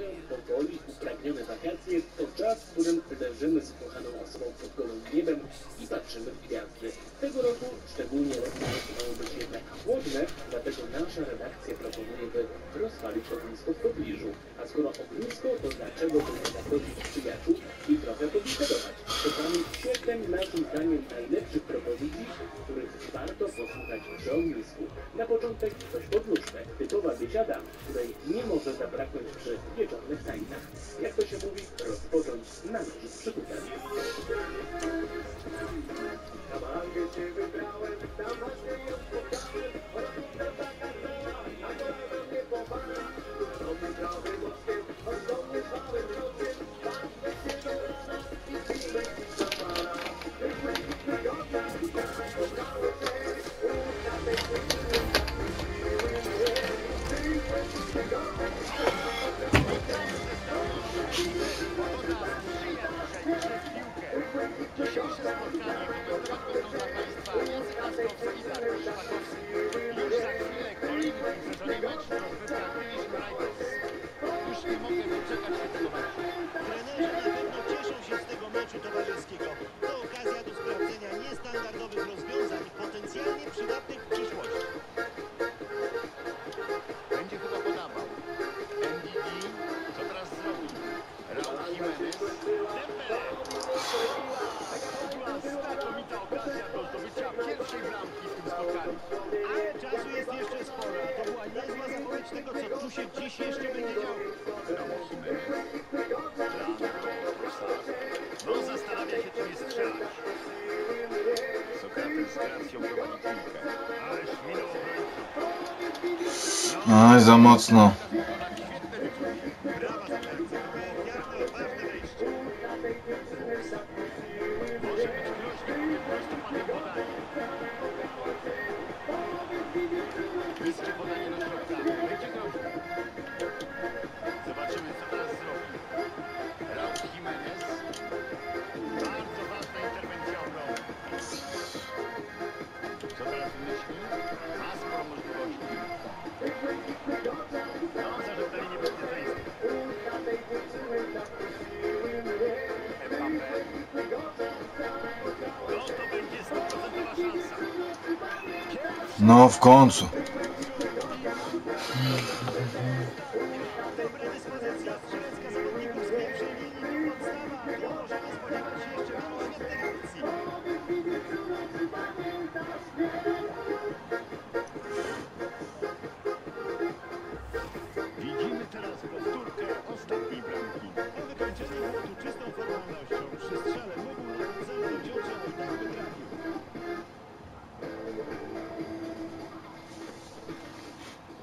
nadążają powoli upragnione wakacje, to czas, w którym leżymy z ukochaną osobą pod gołym niebem i patrzymy w gwiazdy. Tego roku szczególnie rozpoczęły mają być jednak chłodne, dlatego nasza redakcja proponuje, by rozpalić ognisko w pobliżu. A skoro ognisko, to dlaczego by nie zaprosić których warto posłuchać przy. Na początek coś pod nóżkę, typowa biesiada, której nie może zabraknąć przy wieczornych tańcach. Jak to się mówi, rozpocząć należy z przykutem. Trenerzy na pewno cieszą się z tego meczu towarzyskiego. To okazja do sprawdzenia niestandardowych rozwiązań, potencjalnie przydatnych w przyszłości. Będzie chyba podawał. NDD, co teraz zrobi? Raul Jimenez. Znakomita okazja do zdobycia pierwszej bramki w tym spotkaniu. Ale czasu jest jeszcze sporo. To była niezła zapowiedź tego, co tu się dziś jeszcze będzie działo. Interwencja obrony. Co teraz myśli? Ma sporo możliwości. Wielu świetnych akcji. Widzimy teraz powtórkę ostatniej bramki. Po wykończeniu meczu czystą formalnością przy strzale mógł nawet zamknąć oczy, ale i tak by trafił.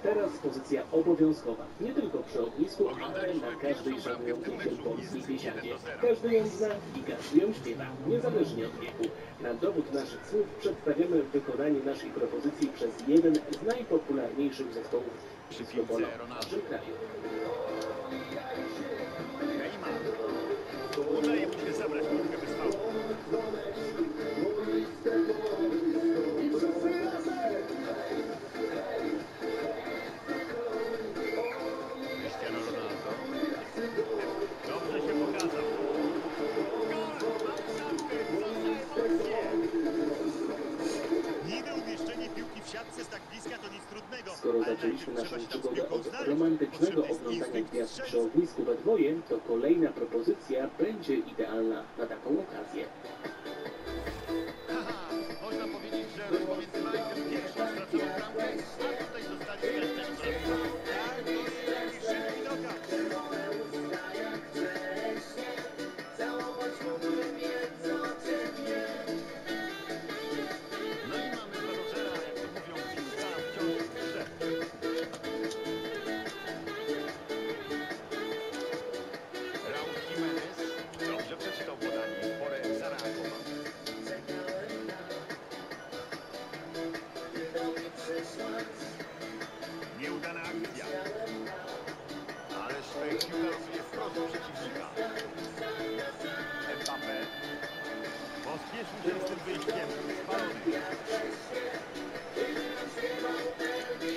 Teraz pozycja obowiązkowa, nie tylko przy ognisku, ale na każdej szanującej się polskiej biesiadzie. Każdy ją zna i każdy ją śpiewa, niezależnie od wieku. Na dowód naszych słów przedstawiamy wykonanie naszej propozycji przez jeden z najpopularniejszych zespołów w naszym kraju. Zaczęliśmy naszą przygodę od romantycznego oglądania gwiazd przy ognisku we dwoje, to kolejna propozycja będzie idealna na taką okazję. Ależ tutaj piłka losuje wprost do przeciwnika. Mbappé pospieszył się z tym wyjściem.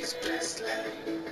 Spalony.